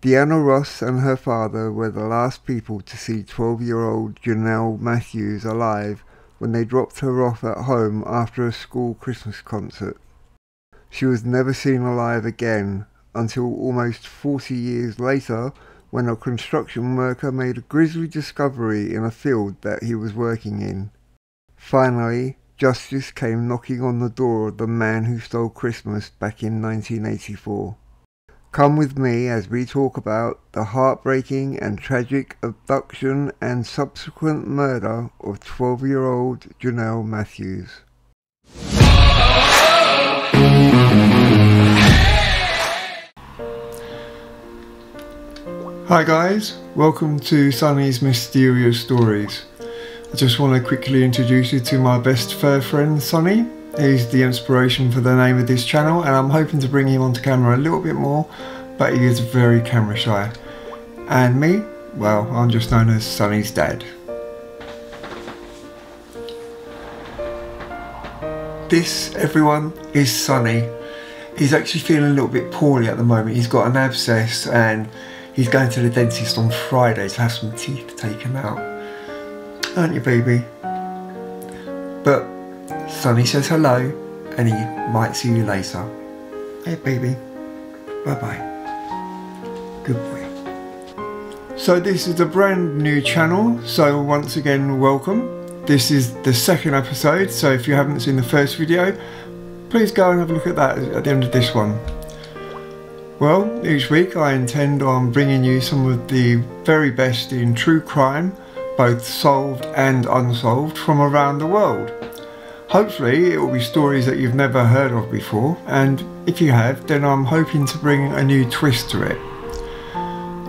Deanna Ross and her father were the last people to see 12 year old Jonelle Matthews alive when they dropped her off at home after a school Christmas concert. She was never seen alive again until almost 40 years later when a construction worker made a grisly discovery in a field that he was working in. Finally, justice came knocking on the door of the man who stole Christmas back in 1984. Come with me as we talk about the heartbreaking and tragic abduction and subsequent murder of 12 year old Jonelle Matthews. Hi guys, welcome to Sonnies Mysterious Stories. I just want to quickly introduce you to my best fur friend Sonny. He's the inspiration for the name of this channel and I'm hoping to bring him onto camera a little bit more but he is very camera shy. And me, well, I'm just known as Sonny's dad. This, everyone, is Sonny. He's actually feeling a little bit poorly at the moment. He's got an abscess and he's going to the dentist on Friday to have some teeth taken out. Aren't you, baby? But Sonny says hello and he might see you later. Hey baby, bye bye. Good boy. So this is a brand new channel, so once again welcome. This is the second episode, so if you haven't seen the first video, please go and have a look at that at the end of this one. Well, each week I intend on bringing you some of the very best in true crime, both solved and unsolved, from around the world. Hopefully it will be stories that you've never heard of before and if you have then I'm hoping to bring a new twist to it.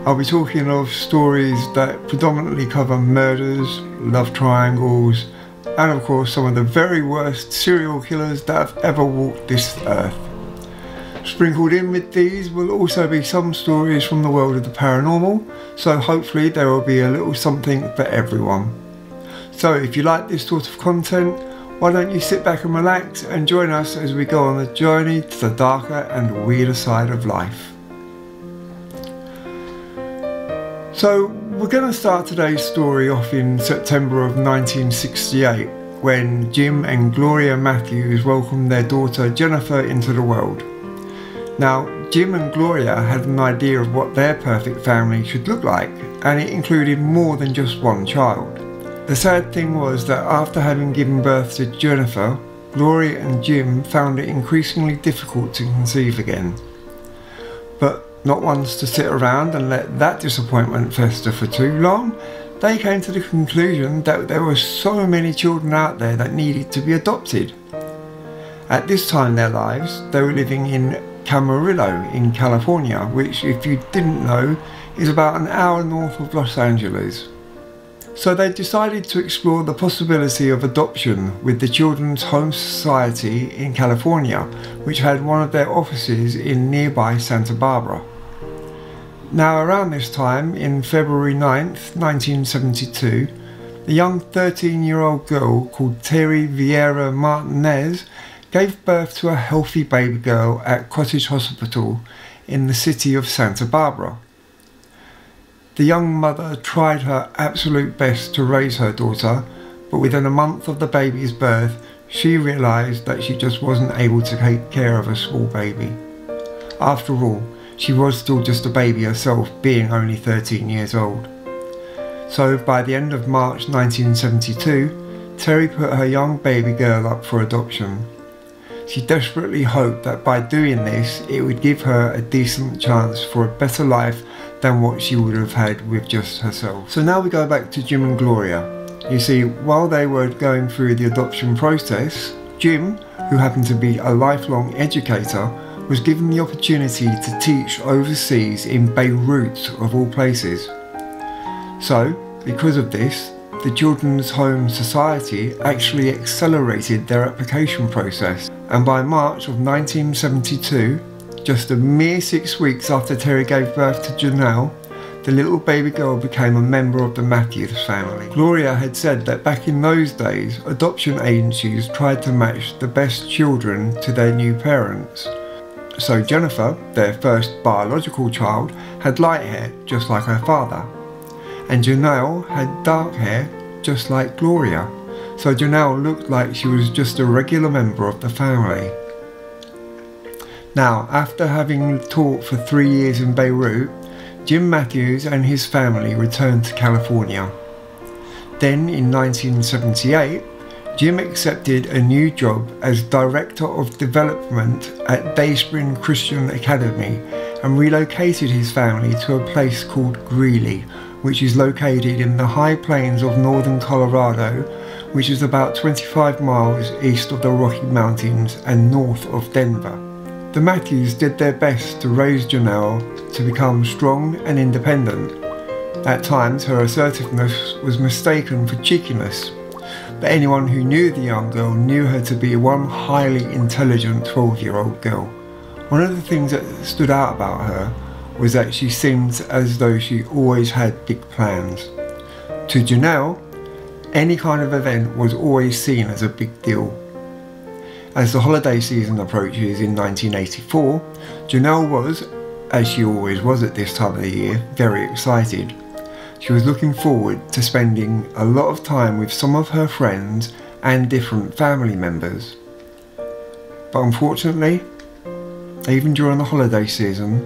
I'll be talking of stories that predominantly cover murders, love triangles and of course some of the very worst serial killers that have ever walked this earth. Sprinkled in with these will also be some stories from the world of the paranormal, so hopefully there will be a little something for everyone. So if you like this sort of content, why don't you sit back and relax and join us as we go on a journey to the darker and weirder side of life. So we're going to start today's story off in September of 1968 when Jim and Gloria Matthews welcomed their daughter Jennifer into the world. Now, Jim and Gloria had an idea of what their perfect family should look like, and it included more than just one child. The sad thing was that after having given birth to Jennifer, Gloria and Jim found it increasingly difficult to conceive again. But not ones to sit around and let that disappointment fester for too long, they came to the conclusion that there were so many children out there that needed to be adopted. At this time in their lives, they were living in Camarillo in California, which, if you didn't know, is about an hour north of Los Angeles. So they decided to explore the possibility of adoption with the Children's Home Society in California, which had one of their offices in nearby Santa Barbara. Now, around this time, in February 9th, 1972, the young 13 year old girl called Terry Vieira Martinez gave birth to a healthy baby girl at Cottage Hospital in the city of Santa Barbara. The young mother tried her absolute best to raise her daughter, but within a month of the baby's birth, she realised that she just wasn't able to take care of a small baby. After all, she was still just a baby herself, being only 13 years old. So by the end of March 1972, Terry put her young baby girl up for adoption. She desperately hoped that by doing this, it would give her a decent chance for a better life than what she would have had with just herself. So now we go back to Jim and Gloria. You see, while they were going through the adoption process, Jim, who happened to be a lifelong educator, was given the opportunity to teach overseas in Beirut, of all places. So, because of this, the Children's Home Society actually accelerated their application process, and by March of 1972, just a mere six weeks after Terry gave birth to Jonelle, the little baby girl became a member of the Matthews family. Gloria had said that back in those days, adoption agencies tried to match the best children to their new parents. So Jennifer, their first biological child, had light hair just like her father. And Jonelle had dark hair just like Gloria. So Jonelle looked like she was just a regular member of the family. Now, after having taught for three years in Beirut, Jim Matthews and his family returned to California. Then in 1978, Jim accepted a new job as Director of Development at Dayspring Christian Academy and relocated his family to a place called Greeley, which is located in the high plains of northern Colorado, which is about 25 miles east of the Rocky Mountains and north of Denver. The Matthews did their best to raise Jonelle to become strong and independent. At times, her assertiveness was mistaken for cheekiness, but anyone who knew the young girl knew her to be one highly intelligent 12 year old girl. One of the things that stood out about her was that she seemed as though she always had big plans. To Jonelle, any kind of event was always seen as a big deal. As the holiday season approaches in 1984, Jonelle was, as she always was at this time of the year, very excited. She was looking forward to spending a lot of time with some of her friends and different family members. But unfortunately, even during the holiday season,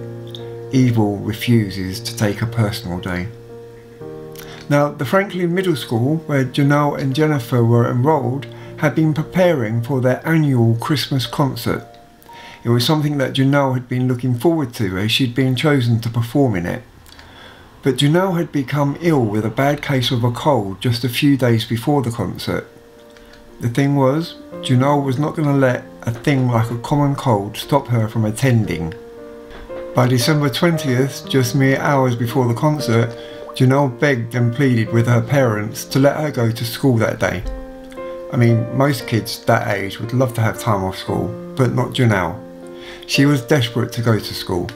evil refuses to take a personal day. Now, the Franklin Middle School, where Jonelle and Jennifer were enrolled, had been preparing for their annual Christmas concert. It was something that Jonelle had been looking forward to as she'd been chosen to perform in it. But Jonelle had become ill with a bad case of a cold just a few days before the concert. The thing was, Jonelle was not going to let a thing like a common cold stop her from attending. By December 20th, just mere hours before the concert, Jonelle begged and pleaded with her parents to let her go to school that day. I mean, most kids that age would love to have time off school, but not Jonelle. She was desperate to go to school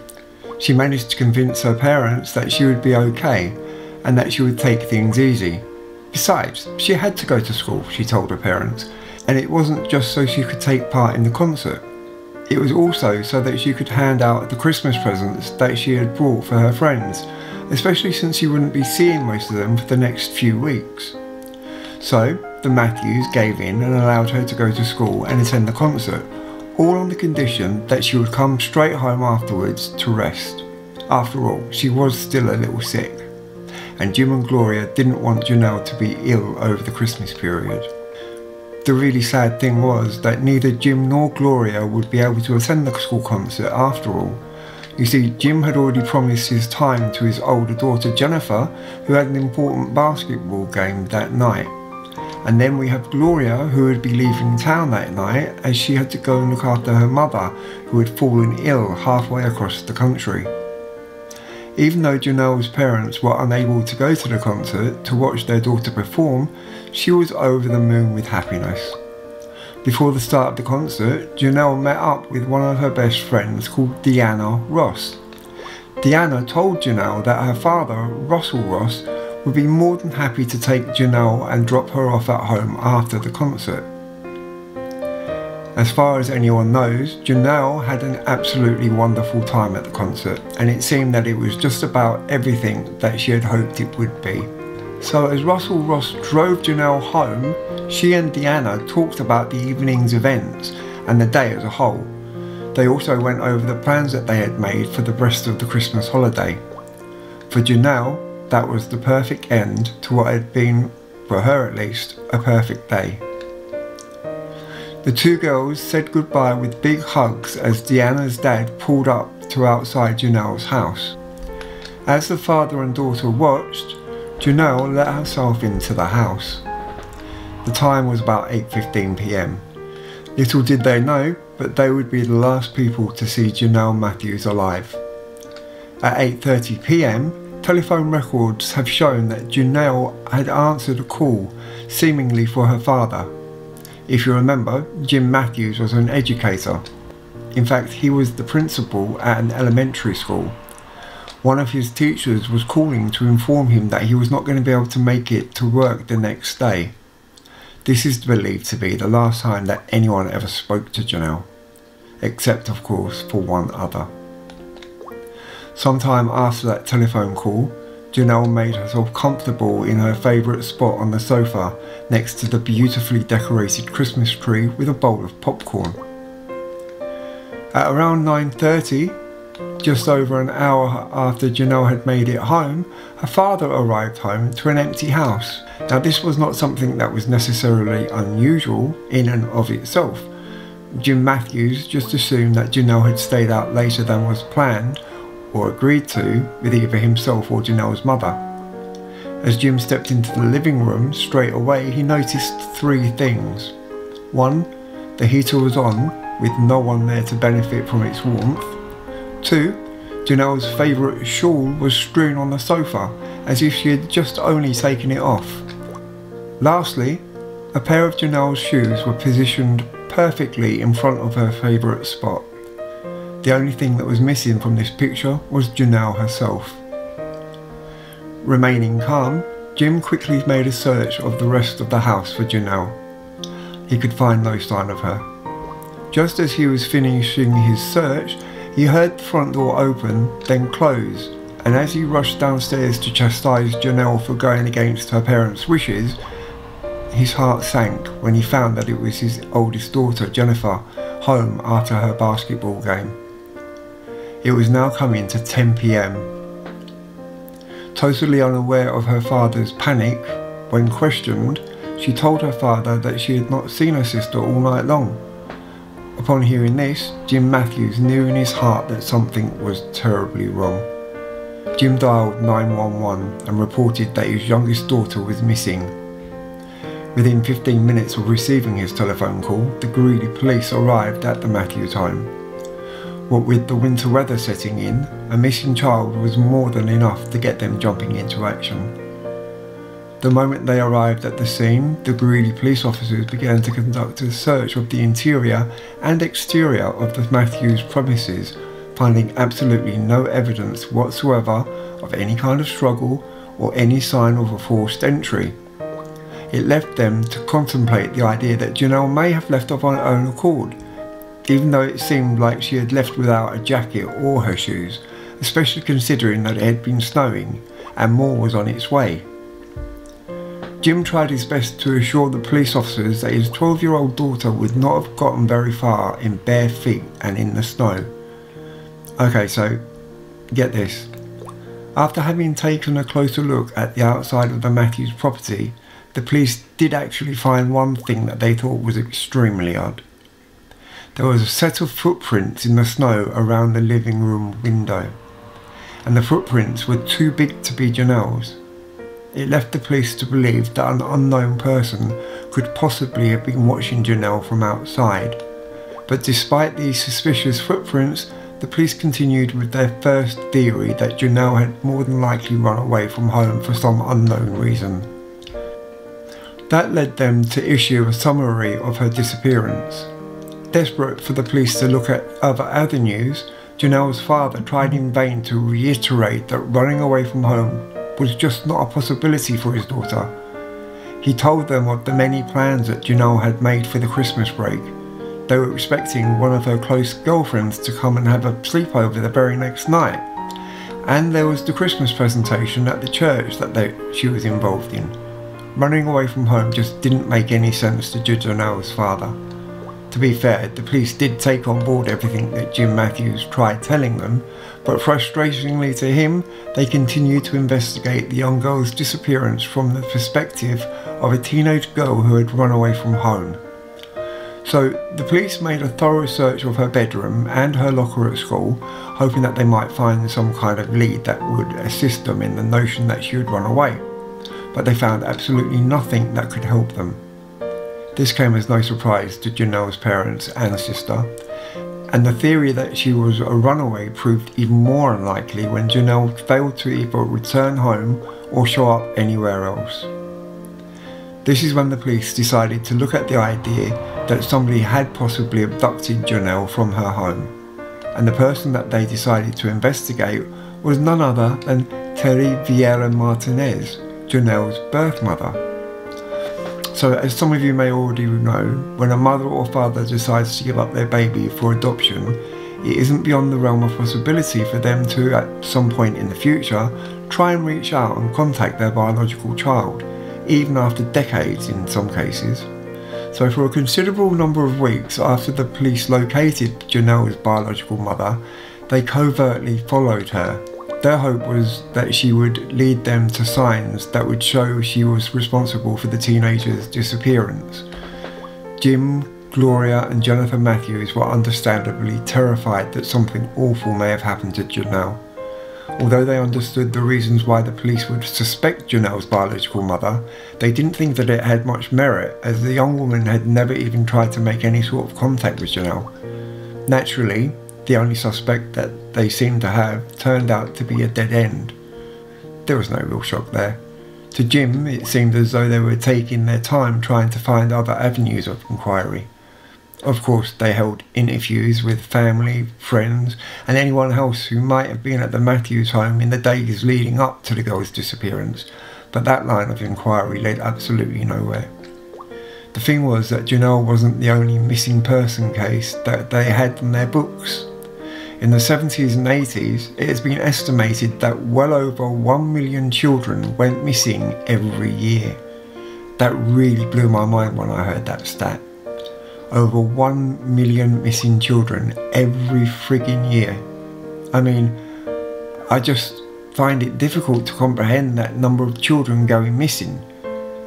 she managed to convince her parents that she would be okay and that she would take things easy. Besides, she had to go to school, she told her parents, and it wasn't just so she could take part in the concert. It was also so that she could hand out the Christmas presents that she had brought for her friends, especially since she wouldn't be seeing most of them for the next few weeks. So, the Matthews gave in and allowed her to go to school and attend the concert, all on the condition that she would come straight home afterwards to rest. After all, she was still a little sick, and Jim and Gloria didn't want Jonelle to be ill over the Christmas period. The really sad thing was that neither Jim nor Gloria would be able to attend the school concert after all. You see, Jim had already promised his time to his older daughter Jennifer, who had an important basketball game that night. And then we have Gloria, who would be leaving town that night as she had to go and look after her mother, who had fallen ill halfway across the country. Even though Jonelle's parents were unable to go to the concert to watch their daughter perform, she was over the moon with happiness. Before the start of the concert, Jonelle met up with one of her best friends called Deanna Ross. Deanna told Jonelle that her father, Russell Ross, would be more than happy to take Jonelle and drop her off at home after the concert. As far as anyone knows, Jonelle had an absolutely wonderful time at the concert, and it seemed that it was just about everything that she had hoped it would be. So as Russell Ross drove Jonelle home, she and Deanna talked about the evening's events and the day as a whole. They also went over the plans that they had made for the rest of the Christmas holiday. For Jonelle, that was the perfect end to what had been, for her at least, a perfect day. The two girls said goodbye with big hugs as Deanna's dad pulled up to outside Jonelle's house. As the father and daughter watched, Jonelle let herself into the house. The time was about 8.15pm. Little did they know, but they would be the last people to see Jonelle Matthews alive. At 8.30pm, telephone records have shown that Jonelle had answered a call, seemingly for her father. If you remember, Jim Matthews was an educator. In fact, he was the principal at an elementary school. One of his teachers was calling to inform him that he was not going to be able to make it to work the next day. This is believed to be the last time that anyone ever spoke to Jonelle. except of course for one other. Sometime after that telephone call, Jonelle made herself comfortable in her favourite spot on the sofa next to the beautifully decorated Christmas tree with a bowl of popcorn. At around 9.30, just over an hour after Jonelle had made it home, her father arrived home to an empty house. Now this was not something that was necessarily unusual in and of itself. Jim Matthews just assumed that Jonelle had stayed out later than was planned or agreed to with either himself or Jonelle's mother. As Jim stepped into the living room, straight away he noticed three things. One, the heater was on, with no one there to benefit from its warmth. Two, Jonelle's favourite shawl was strewn on the sofa, as if she had just only taken it off. Lastly, a pair of Jonelle's shoes were positioned perfectly in front of her favourite spot. The only thing that was missing from this picture was Jonelle herself. Remaining calm, Jim quickly made a search of the rest of the house for Jonelle. He could find no sign of her. Just as he was finishing his search, he heard the front door open, then close, and as he rushed downstairs to chastise Jonelle for going against her parents' wishes, his heart sank when he found that it was his oldest daughter, Jennifer, home after her basketball game. It was now coming to 10 pm. Totally unaware of her father's panic, when questioned, she told her father that she had not seen her sister all night long. Upon hearing this, Jim Matthews knew in his heart that something was terribly wrong. Jim dialed 911 and reported that his youngest daughter was missing. Within 15 minutes of receiving his telephone call, the Greeley police arrived at the Matthews home. What with the winter weather setting in, a missing child was more than enough to get them jumping into action. The moment they arrived at the scene, the Greeley police officers began to conduct a search of the interior and exterior of the Matthews premises, finding absolutely no evidence whatsoever of any kind of struggle or any sign of a forced entry. It left them to contemplate the idea that Jonelle may have left of her own accord even though it seemed like she had left without a jacket or her shoes, especially considering that it had been snowing and more was on its way. Jim tried his best to assure the police officers that his 12 year old daughter would not have gotten very far in bare feet and in the snow. Okay, so get this. After having taken a closer look at the outside of the Matthews property, the police did actually find one thing that they thought was extremely odd. There was a set of footprints in the snow around the living room window, and the footprints were too big to be Jonelle's. It left the police to believe that an unknown person could possibly have been watching Jonelle from outside. But despite these suspicious footprints, the police continued with their first theory that Jonelle had more than likely run away from home for some unknown reason. That led them to issue a summary of her disappearance. Desperate for the police to look at other avenues, Jonelle's father tried in vain to reiterate that running away from home was just not a possibility for his daughter. He told them of the many plans that Jonelle had made for the Christmas break. They were expecting one of her close girlfriends to come and have a sleepover the very next night. And there was the Christmas presentation at the church that they, she was involved in. Running away from home just didn't make any sense to Jonelle's father. To be fair, the police did take on board everything that Jim Matthews tried telling them, but frustratingly to him, they continued to investigate the young girl's disappearance from the perspective of a teenage girl who had run away from home. So the police made a thorough search of her bedroom and her locker at school, hoping that they might find some kind of lead that would assist them in the notion that she had run away. But they found absolutely nothing that could help them. This came as no surprise to Jonelle's parents and sister, and the theory that she was a runaway proved even more unlikely when Jonelle failed to either return home or show up anywhere else. This is when the police decided to look at the idea that somebody had possibly abducted Jonelle from her home, and the person that they decided to investigate was none other than Terry Vieira Martinez, Jonelle's birth mother. So, as some of you may already know, when a mother or father decides to give up their baby for adoption, it isn't beyond the realm of possibility for them to, at some point in the future, try and reach out and contact their biological child, even after decades in some cases. So, for a considerable number of weeks after the police located Jonelle's biological mother, they covertly followed her. Their hope was that she would lead them to signs that would show she was responsible for the teenager's disappearance. Jim, Gloria, and Jennifer Matthews were understandably terrified that something awful may have happened to Jonelle. Although they understood the reasons why the police would suspect Jonelle's biological mother, they didn't think that it had much merit, as the young woman had never even tried to make any sort of contact with Jonelle. Naturally, the only suspect that they seemed to have turned out to be a dead end. There was no real shock there. To Jim, it seemed as though they were taking their time trying to find other avenues of inquiry. Of course, they held interviews with family, friends, and anyone else who might have been at the Matthews home in the days leading up to the girl's disappearance, but that line of inquiry led absolutely nowhere. The thing was that Jonelle wasn't the only missing person case that they had in their books. In the 70s and 80s, it has been estimated that well over 1 million children went missing every year. That really blew my mind when I heard that stat over 1 million missing children every frigging year. I mean, I just find it difficult to comprehend that number of children going missing.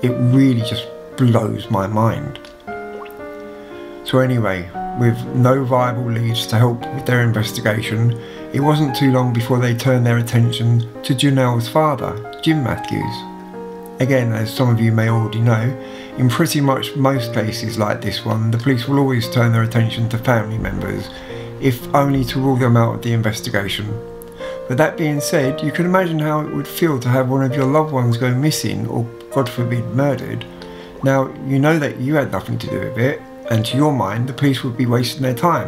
It really just blows my mind. So, anyway, with no viable leads to help with their investigation, it wasn't too long before they turned their attention to Jonelle's father, Jim Matthews. Again, as some of you may already know, in pretty much most cases like this one, the police will always turn their attention to family members, if only to rule them out of the investigation. But that being said, you can imagine how it would feel to have one of your loved ones go missing or, God forbid, murdered. Now, you know that you had nothing to do with it, and to your mind, the police would be wasting their time.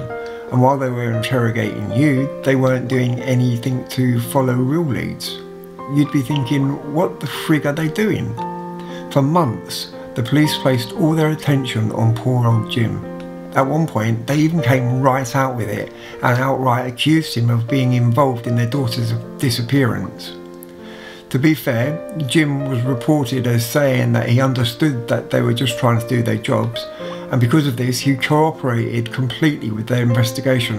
And while they were interrogating you, they weren't doing anything to follow real leads. You'd be thinking, what the frig are they doing? For months, the police placed all their attention on poor old Jim. At one point, they even came right out with it and outright accused him of being involved in their daughter's disappearance. To be fair, Jim was reported as saying that he understood that they were just trying to do their jobs, and because of this, he cooperated completely with their investigation.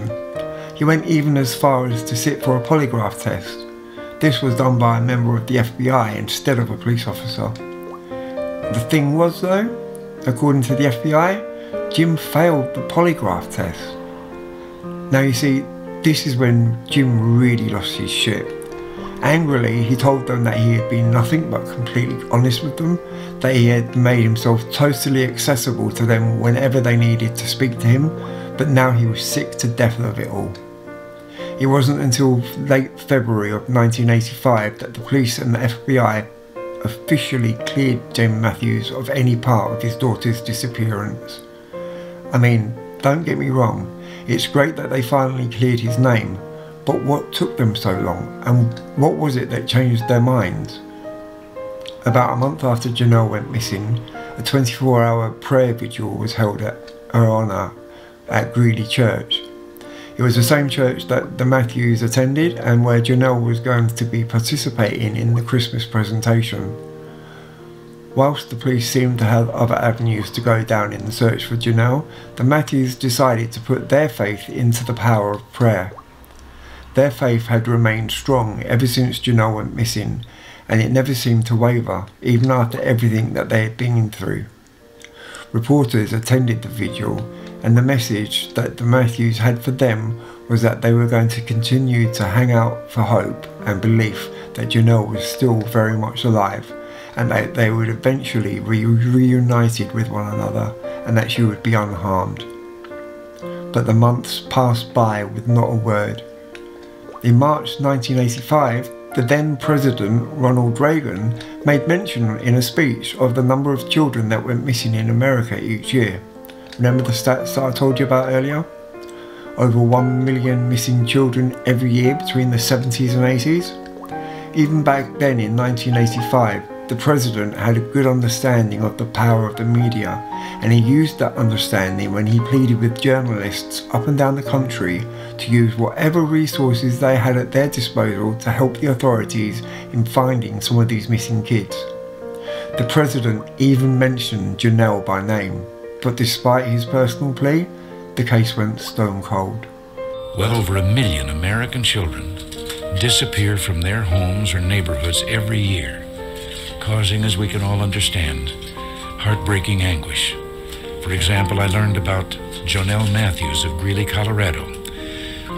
He went even as far as to sit for a polygraph test. This was done by a member of the FBI instead of a police officer. The thing was, though, according to the FBI, Jim failed the polygraph test. Now, you see, this is when Jim really lost his shit. Angrily, he told them that he had been nothing but completely honest with them, that he had made himself totally accessible to them whenever they needed to speak to him, but now he was sick to death of it all. It wasn't until late February of 1985 that the police and the FBI officially cleared Jim Matthews of any part of his daughter's disappearance. I mean, don't get me wrong, it's great that they finally cleared his name, but what took them so long and what was it that changed their minds? About a month after Jonelle went missing, a 24 hour prayer vigil was held at her honour at Greeley Church. It was the same church that the Matthews attended and where Jonelle was going to be participating in the Christmas presentation. Whilst the police seemed to have other avenues to go down in the search for Jonelle, the Matthews decided to put their faith into the power of prayer. Their faith had remained strong ever since Jonelle went missing, and it never seemed to waver, even after everything that they had been through. Reporters attended the vigil and the message that the Matthews had for them was that they were going to continue to hang out for hope and belief that Jonelle was still very much alive and that they would eventually be reunited with one another and that she would be unharmed. But the months passed by with not a word. In March 1985, the then President Ronald Reagan made mention in a speech of the number of children that went missing in America each year. Remember the stats that I told you about earlier? Over 1 million missing children every year between the 70s and 80s? Even back then in 1985, the president had a good understanding of the power of the media, and he used that understanding when he pleaded with journalists up and down the country to use whatever resources they had at their disposal to help the authorities in finding some of these missing kids. The president even mentioned Jonelle by name, but despite his personal plea, the case went stone cold. Well over a million American children disappear from their homes or neighborhoods every year causing, as we can all understand, heartbreaking anguish. For example, I learned about Jonelle Matthews of Greeley, Colorado,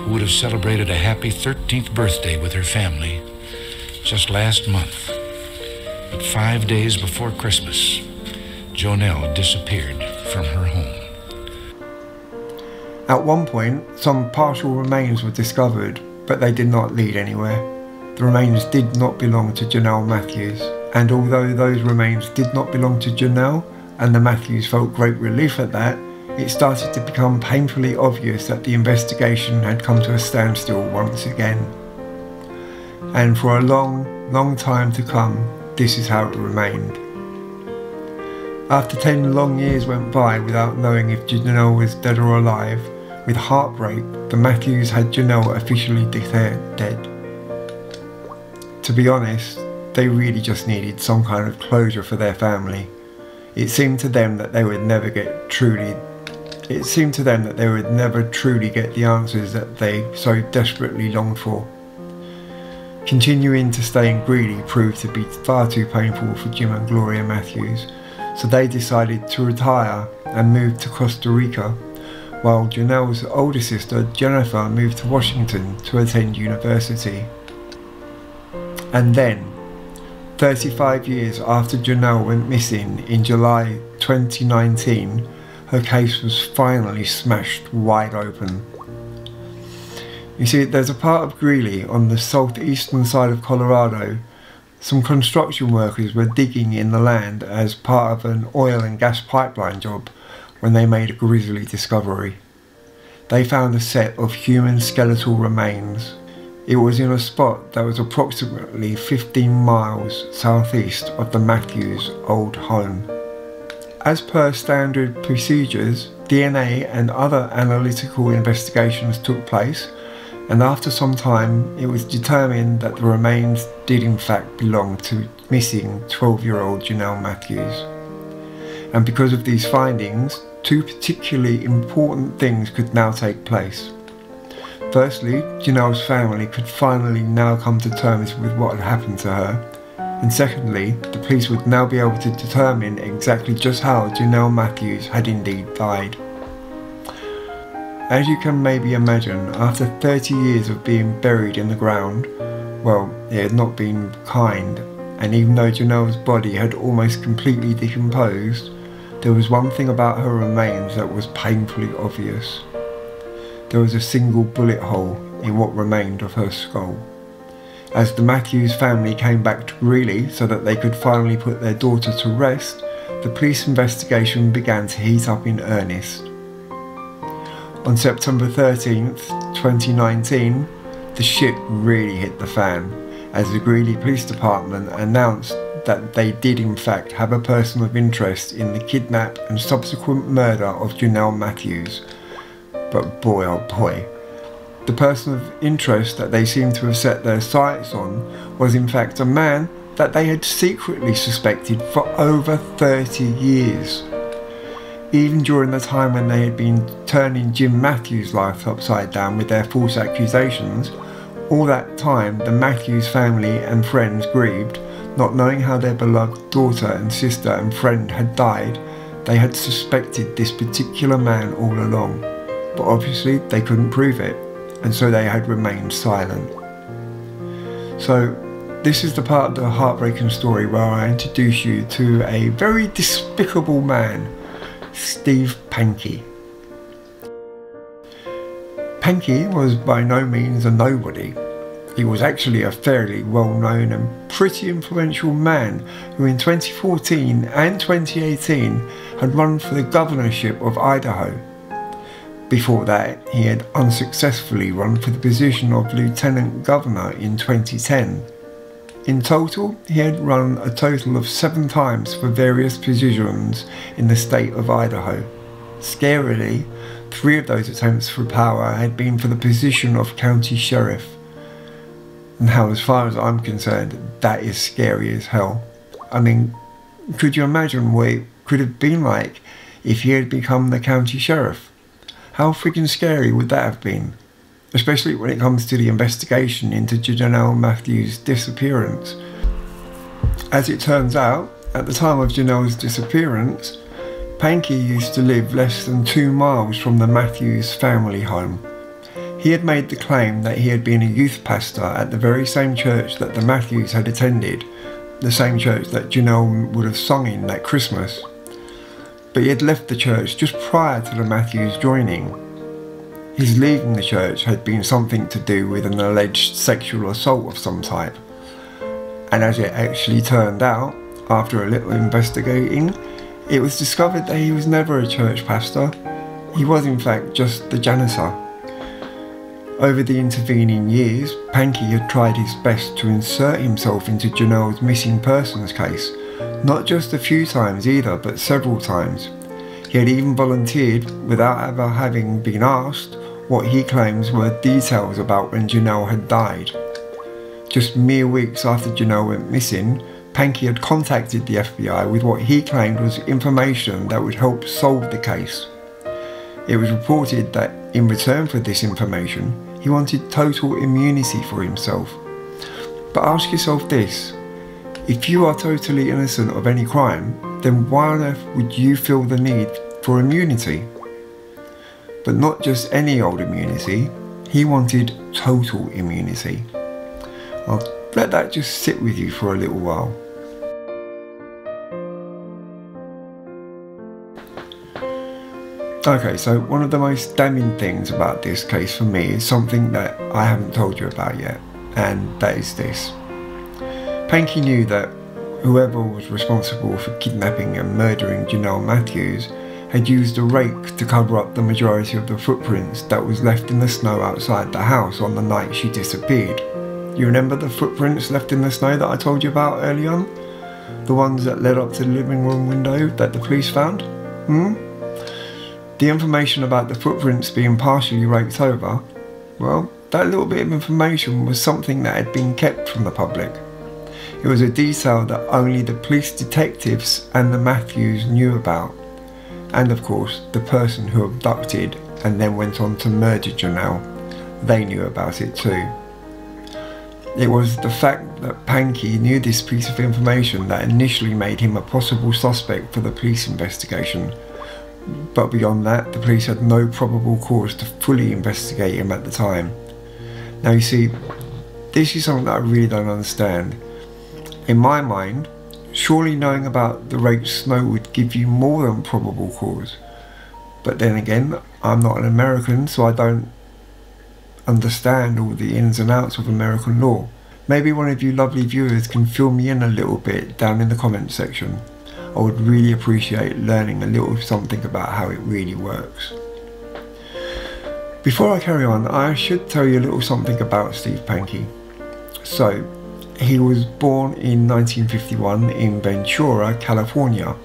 who would have celebrated a happy 13th birthday with her family just last month. But five days before Christmas, Jonelle disappeared from her home. At one point, some partial remains were discovered, but they did not lead anywhere. The remains did not belong to Jonelle Matthews and although those remains did not belong to Jonelle, and the Matthews felt great relief at that, it started to become painfully obvious that the investigation had come to a standstill once again. And for a long, long time to come, this is how it remained. After 10 long years went by without knowing if Jonelle was dead or alive, with heartbreak, the Matthews had Jonelle officially declared dead. To be honest, they really just needed some kind of closure for their family. It seemed to them that they would never get truly it seemed to them that they would never truly get the answers that they so desperately longed for. Continuing to stay in Greeley proved to be far too painful for Jim and Gloria Matthews, so they decided to retire and move to Costa Rica, while Jonelle's older sister Jennifer moved to Washington to attend university. And then, 35 years after Jonelle went missing in July 2019, her case was finally smashed wide open. You see, there's a part of Greeley on the southeastern side of Colorado. Some construction workers were digging in the land as part of an oil and gas pipeline job when they made a grisly discovery. They found a set of human skeletal remains it was in a spot that was approximately 15 miles southeast of the Matthews old home. As per standard procedures, DNA and other analytical investigations took place, and after some time, it was determined that the remains did in fact belong to missing 12 year old Jonelle Matthews. And because of these findings, two particularly important things could now take place. Firstly, Jonelle's family could finally now come to terms with what had happened to her. And secondly, the police would now be able to determine exactly just how Jonelle Matthews had indeed died. As you can maybe imagine, after 30 years of being buried in the ground, well, it had not been kind, and even though Jonelle's body had almost completely decomposed, there was one thing about her remains that was painfully obvious there was a single bullet hole in what remained of her skull. As the Matthews family came back to Greeley so that they could finally put their daughter to rest, the police investigation began to heat up in earnest. On September 13th, 2019, the shit really hit the fan as the Greeley Police Department announced that they did in fact have a person of interest in the kidnap and subsequent murder of Jonelle Matthews, but boy oh boy, the person of interest that they seemed to have set their sights on was in fact a man that they had secretly suspected for over 30 years. Even during the time when they had been turning Jim Matthews' life upside down with their false accusations, all that time the Matthews family and friends grieved, not knowing how their beloved daughter and sister and friend had died, they had suspected this particular man all along but obviously they couldn't prove it, and so they had remained silent. So, this is the part of the heartbreaking story where I introduce you to a very despicable man, Steve Pankey. Pankey was by no means a nobody. He was actually a fairly well known and pretty influential man who in 2014 and 2018 had run for the governorship of Idaho before that, he had unsuccessfully run for the position of Lieutenant Governor in 2010. In total, he had run a total of seven times for various positions in the state of Idaho. Scarily, three of those attempts for power had been for the position of county sheriff. Now, as far as I'm concerned, that is scary as hell. I mean, could you imagine what it could have been like if he had become the county sheriff? How freaking scary would that have been? especially when it comes to the investigation into Jonelle Matthews' disappearance. As it turns out, at the time of Jonelle's disappearance, Pankey used to live less than two miles from the Matthews family home. He had made the claim that he had been a youth pastor at the very same church that the Matthews had attended, the same church that Jonelle would have sung in that Christmas. But he had left the church just prior to the Matthews joining, his leaving the church had been something to do with an alleged sexual assault of some type. And as it actually turned out, after a little investigating, it was discovered that he was never a church pastor. He was in fact just the janitor. Over the intervening years, Pankey had tried his best to insert himself into Jonelle's missing persons case, not just a few times either, but several times. He had even volunteered, without ever having been asked, what he claims were details about when Jonelle had died. Just mere weeks after Jonelle went missing, Pankey had contacted the FBI with what he claimed was information that would help solve the case. It was reported that in return for this information, he wanted total immunity for himself. But ask yourself this if you are totally innocent of any crime, then why on earth would you feel the need for immunity? but not just any old immunity, he wanted total immunity. I'll let that just sit with you for a little while. Okay, so one of the most damning things about this case for me is something that I haven't told you about yet, and that is this. Pankey knew that whoever was responsible for kidnapping and murdering Jonelle Matthews had used a rake to cover up the majority of the footprints that was left in the snow outside the house on the night she disappeared. You remember the footprints left in the snow that I told you about early on? The ones that led up to the living room window that the police found? Hmm? The information about the footprints being partially raked over, well, that little bit of information was something that had been kept from the public. It was a detail that only the police detectives and the Matthews knew about and of course the person who abducted and then went on to murder Jonelle. They knew about it too. It was the fact that Pankey knew this piece of information that initially made him a possible suspect for the police investigation. But beyond that, the police had no probable cause to fully investigate him at the time. Now you see, this is something that I really don't understand. In my mind, Surely knowing about the raked snow would give you more than probable cause. But then again, I'm not an American, so I don't understand all the ins and outs of American law. Maybe one of you lovely viewers can fill me in a little bit down in the comment section. I would really appreciate learning a little something about how it really works. Before I carry on, I should tell you a little something about Steve Pankey. So, he was born in 1951 in Ventura, California.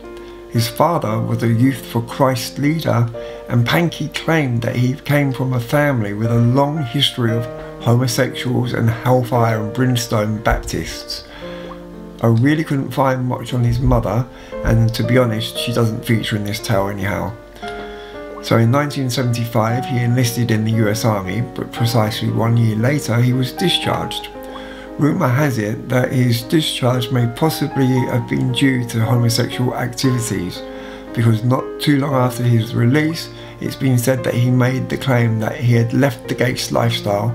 His father was a Youth for Christ leader, and Pankey claimed that he came from a family with a long history of homosexuals and hellfire and brimstone Baptists. I really couldn't find much on his mother, and to be honest, she doesn't feature in this tale anyhow. So in 1975, he enlisted in the US Army, but precisely one year later, he was discharged. Rumour has it that his discharge may possibly have been due to homosexual activities, because not too long after his release, it's been said that he made the claim that he had left the gangster lifestyle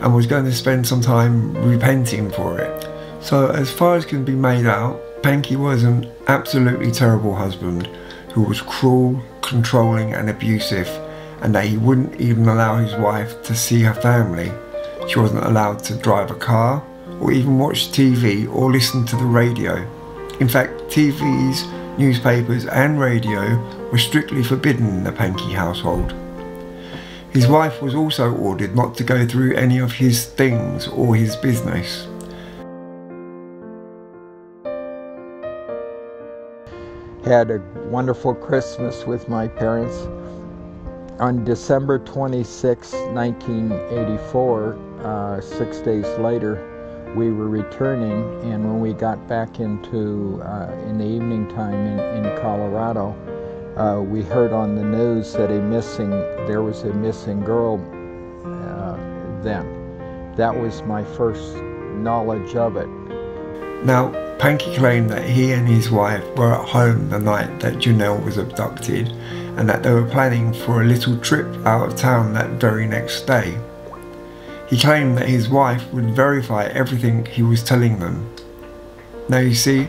and was going to spend some time repenting for it. So, as far as can be made out, Pankey was an absolutely terrible husband who was cruel, controlling, and abusive, and that he wouldn't even allow his wife to see her family. She wasn't allowed to drive a car, or even watch TV or listen to the radio. In fact, TVs, newspapers, and radio were strictly forbidden in the Pankey household. His wife was also ordered not to go through any of his things or his business. Had a wonderful Christmas with my parents. On December 26, 1984, uh, six days later, we were returning, and when we got back into uh, in the evening time in, in Colorado, uh, we heard on the news that a missing there was a missing girl. Uh, then, that was my first knowledge of it. Now, Pankey claimed that he and his wife were at home the night that Jonelle was abducted, and that they were planning for a little trip out of town that very next day. He claimed that his wife would verify everything he was telling them. Now you see,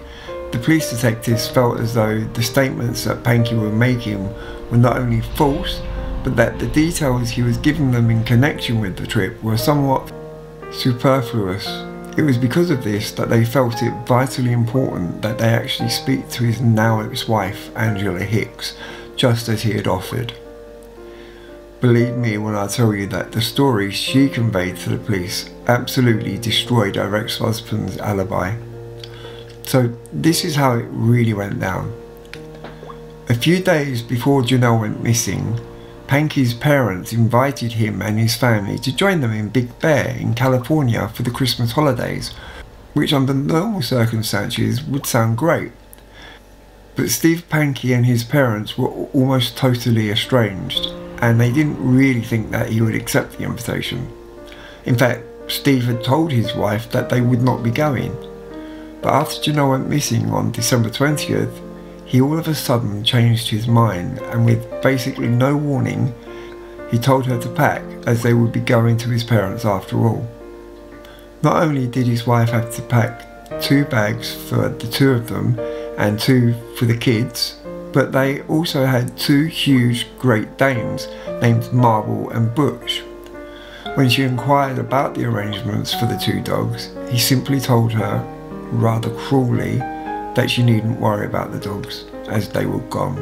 the police detectives felt as though the statements that Pankey were making were not only false, but that the details he was giving them in connection with the trip were somewhat superfluous. It was because of this that they felt it vitally important that they actually speak to his now ex-wife, Angela Hicks, just as he had offered. Believe me when I tell you that the story she conveyed to the police absolutely destroyed her ex-husband's alibi. So this is how it really went down. A few days before Jonelle went missing, Pankey's parents invited him and his family to join them in Big Bear in California for the Christmas holidays, which under normal circumstances would sound great. But Steve Pankey and his parents were almost totally estranged and they didn't really think that he would accept the invitation. In fact, Steve had told his wife that they would not be going. But after Jonelle went missing on December 20th, he all of a sudden changed his mind and with basically no warning, he told her to pack as they would be going to his parents after all. Not only did his wife have to pack two bags for the two of them and two for the kids, but they also had two huge Great Danes named Marble and Butch. When she inquired about the arrangements for the two dogs, he simply told her, rather cruelly, that she needn't worry about the dogs, as they were gone.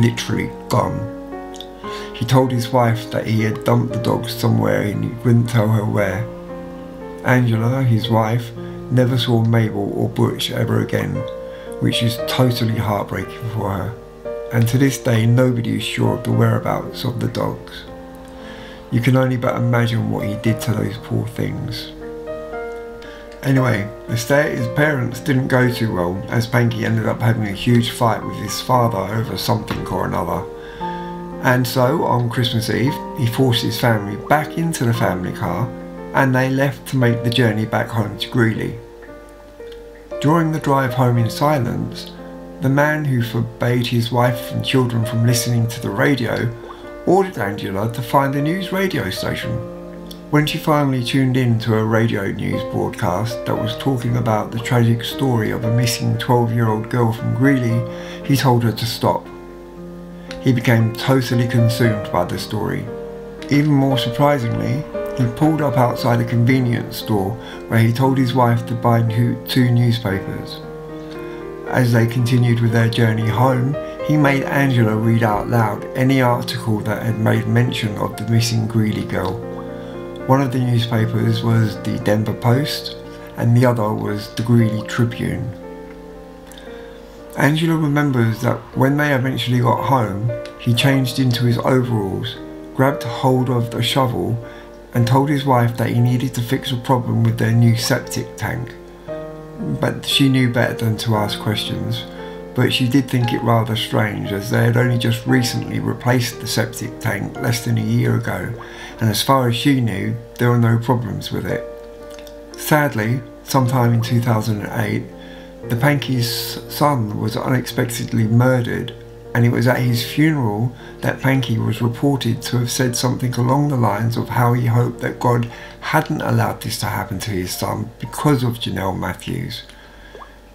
Literally gone. He told his wife that he had dumped the dogs somewhere and he wouldn't tell her where. Angela, his wife, never saw Mabel or Butch ever again which is totally heartbreaking for her. And to this day, nobody is sure of the whereabouts of the dogs. You can only but imagine what he did to those poor things. Anyway, the stay at his parents didn't go too well, as Pankey ended up having a huge fight with his father over something or another. And so, on Christmas Eve, he forced his family back into the family car and they left to make the journey back home to Greeley. During the drive home in silence, the man who forbade his wife and children from listening to the radio ordered Angela to find a news radio station. When she finally tuned in to a radio news broadcast that was talking about the tragic story of a missing 12 year old girl from Greeley, he told her to stop. He became totally consumed by the story. Even more surprisingly, he pulled up outside a convenience store where he told his wife to buy two newspapers. As they continued with their journey home, he made Angela read out loud any article that had made mention of the missing Greeley girl. One of the newspapers was the Denver Post and the other was the Greeley Tribune. Angela remembers that when they eventually got home, he changed into his overalls, grabbed hold of a shovel and told his wife that he needed to fix a problem with their new septic tank. But she knew better than to ask questions, but she did think it rather strange as they had only just recently replaced the septic tank less than a year ago, and as far as she knew, there were no problems with it. Sadly, sometime in 2008, the Pankey's son was unexpectedly murdered and it was at his funeral that Pankey was reported to have said something along the lines of how he hoped that God hadn't allowed this to happen to his son because of Jonelle Matthews.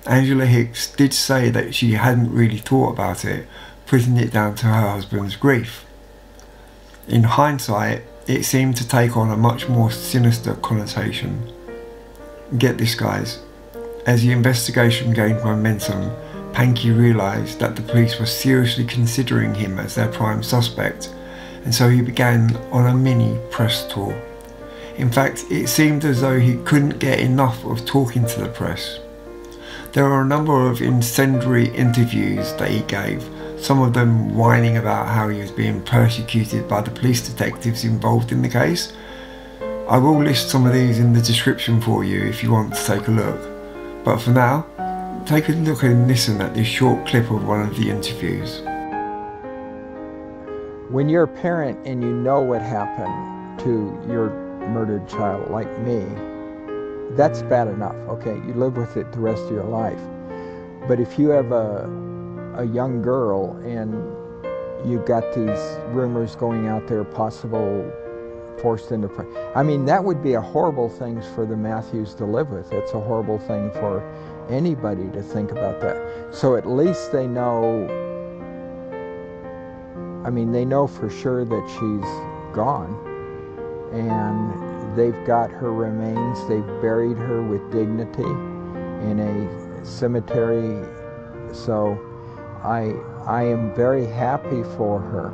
Angela Hicks did say that she hadn't really thought about it, putting it down to her husband's grief. In hindsight, it seemed to take on a much more sinister connotation. Get this, guys. As the investigation gained momentum, Pankey realised that the police were seriously considering him as their prime suspect, and so he began on a mini press tour. In fact, it seemed as though he couldn't get enough of talking to the press. There are a number of incendiary interviews that he gave, some of them whining about how he was being persecuted by the police detectives involved in the case. I will list some of these in the description for you if you want to take a look. But for now, take a look and listen at this short clip of one of the interviews. When you're a parent and you know what happened to your murdered child, like me, that's bad enough. Okay, you live with it the rest of your life. But if you have a, a young girl and you've got these rumors going out there, possible forced into, I mean, that would be a horrible thing for the Matthews to live with. It's a horrible thing for anybody to think about that. So at least they know, I mean, they know for sure that she's gone. And they've got her remains, they've buried her with dignity in a cemetery. So I, I am very happy for her.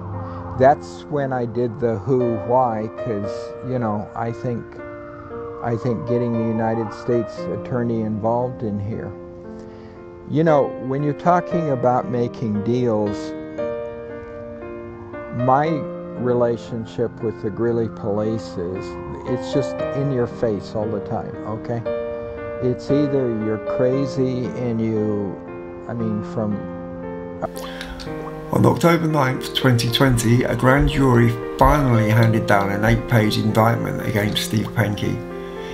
That's when I did the who, why, because, you know, I think I think getting the United States attorney involved in here. You know, when you're talking about making deals, my relationship with the Greeley police is it's just in your face all the time, okay? It's either you're crazy and you, I mean, from. On October 9th, 2020, a grand jury finally handed down an eight page indictment against Steve Pankey.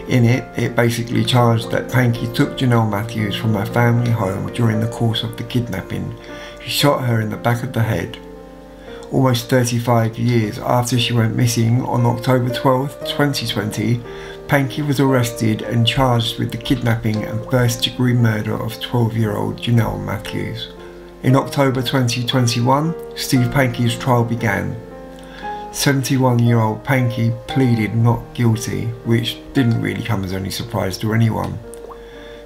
In it, it basically charged that Pankey took Jonelle Matthews from her family home during the course of the kidnapping. He shot her in the back of the head. Almost 35 years after she went missing on October 12, 2020, Pankey was arrested and charged with the kidnapping and first degree murder of 12 year old Jonelle Matthews. In October 2021, Steve Pankey's trial began 71 year old Pankey pleaded not guilty, which didn't really come as any surprise to anyone.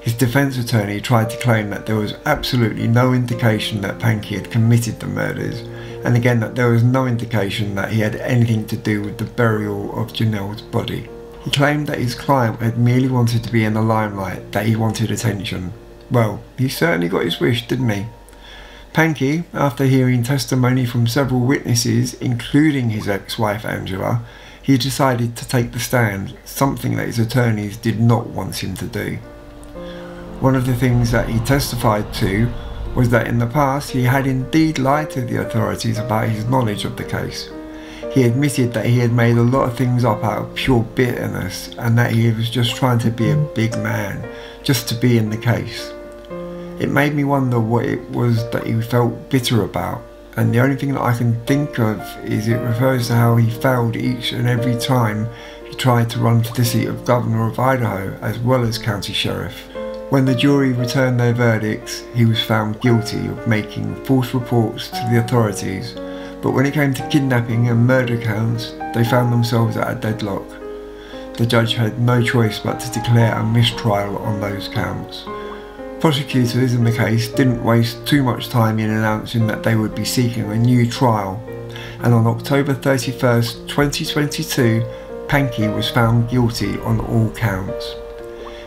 His defence attorney tried to claim that there was absolutely no indication that Pankey had committed the murders, and again that there was no indication that he had anything to do with the burial of Jonelle's body. He claimed that his client had merely wanted to be in the limelight, that he wanted attention. Well, he certainly got his wish, didn't he? Pankey, after hearing testimony from several witnesses, including his ex-wife Angela, he decided to take the stand, something that his attorneys did not want him to do. One of the things that he testified to was that in the past he had indeed lied to the authorities about his knowledge of the case. He admitted that he had made a lot of things up out of pure bitterness and that he was just trying to be a big man, just to be in the case. It made me wonder what it was that he felt bitter about, and the only thing that I can think of is it refers to how he failed each and every time he tried to run for the seat of Governor of Idaho as well as County Sheriff. When the jury returned their verdicts, he was found guilty of making false reports to the authorities, but when it came to kidnapping and murder counts, they found themselves at a deadlock. The judge had no choice but to declare a mistrial on those counts. Prosecutors in the case didn't waste too much time in announcing that they would be seeking a new trial, and on October 31, 2022, Pankey was found guilty on all counts.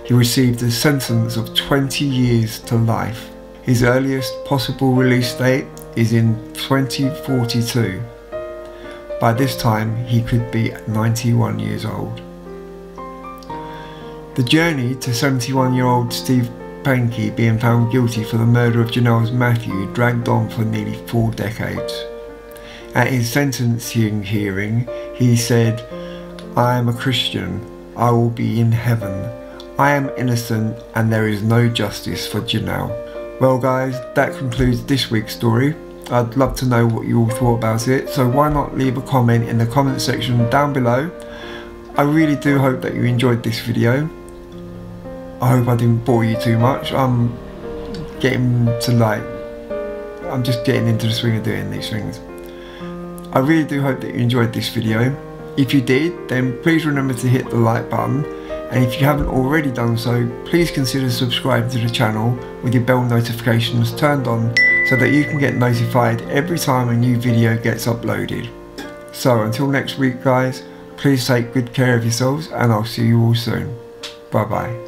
He received a sentence of 20 years to life. His earliest possible release date is in 2042. By this time, he could be 91 years old. The journey to 71 year old Steve Pankey being found guilty for the murder of Jonelle Matthew dragged on for nearly four decades. At his sentencing hearing, he said, I am a Christian. I will be in heaven. I am innocent and there is no justice for Jonelle. Well guys, that concludes this week's story. I'd love to know what you all thought about it, so why not leave a comment in the comment section down below. I really do hope that you enjoyed this video. I hope I didn't bore you too much. I'm getting to like, I'm just getting into the swing of doing these things. I really do hope that you enjoyed this video. If you did, then please remember to hit the like button. And if you haven't already done so, please consider subscribing to the channel with your bell notifications turned on so that you can get notified every time a new video gets uploaded. So until next week guys, please take good care of yourselves and I'll see you all soon. Bye bye.